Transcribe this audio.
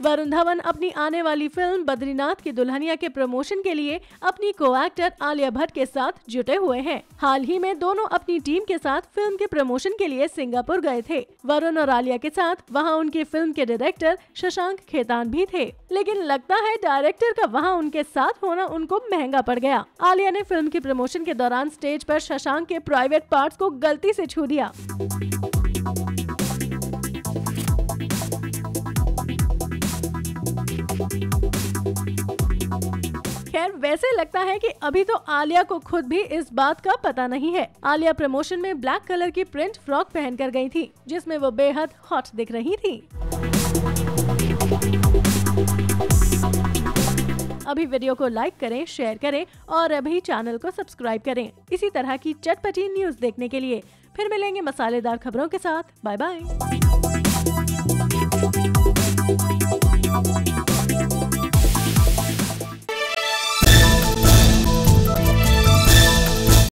वरुण धवन अपनी आने वाली फ़िल्म बद्रीनाथ की दुल्हनिया के प्रमोशन के लिए अपनी को एक्टर आलिया भट्ट के साथ जुटे हुए हैं। हाल ही में दोनों अपनी टीम के साथ फ़िल्म के प्रमोशन के लिए सिंगापुर गए थे। वरुण और आलिया के साथ वहाँ उनकी फ़िल्म के डायरेक्टर शशांक खेतान भी थे। लेकिन लगता है डायरेक्टर का वहाँ उनके साथ होना उनको महँगा पड़ गया। आलिया ने फ़िल्म के प्रमोशन के दौरान स्टेज पर शशांक के प्राइवेट पार्ट्स को गलती से छू दिया। खैर वैसे लगता है कि अभी तो आलिया को खुद भी इस बात का पता नहीं है। आलिया प्रमोशन में ब्लैक कलर की प्रिंट फ्रॉक पहन कर गई थी, जिसमें वो बेहद हॉट दिख रही थी। अभी वीडियो को लाइक करें, शेयर करें और अभी चैनल को सब्सक्राइब करें। इसी तरह की चटपटी न्यूज़ देखने के लिए फिर मिलेंगे मसालेदार खबरों के साथ। Bye bye.